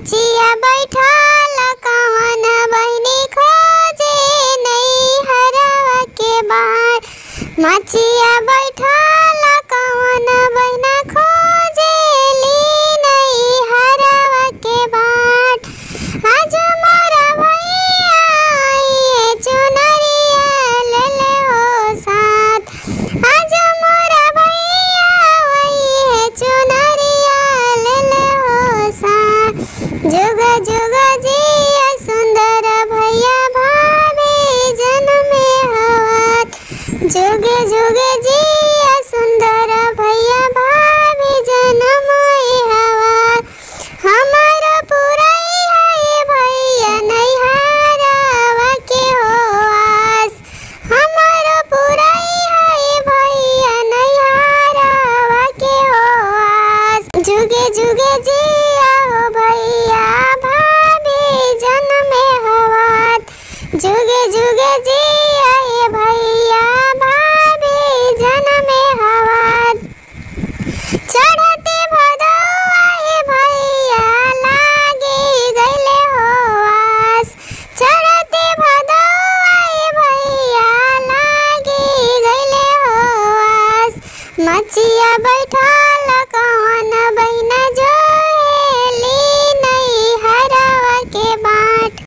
मचिया बैठल कवन बहनी खोजे नहीं हरवा के बार मचिया बैठल जुग जुग जिया सुंदर भैया भाभी जन्म हवत हमार पुरई है भैया नैहरवा के हो आस हमार पुरई है भैया नैहरवा के हो आस जुगे जुगे जिया हो भैया भाभी जन्मे हवत जुगे जुगे जिया बिटिया बैठा